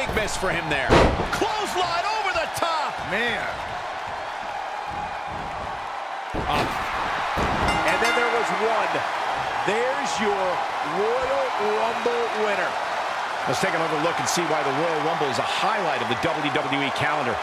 Big miss for him there. Clothesline over the top. Man. Up. And then there was one. There's your Royal Rumble winner. Let's take another look and see why the Royal Rumble is a highlight of the WWE calendar.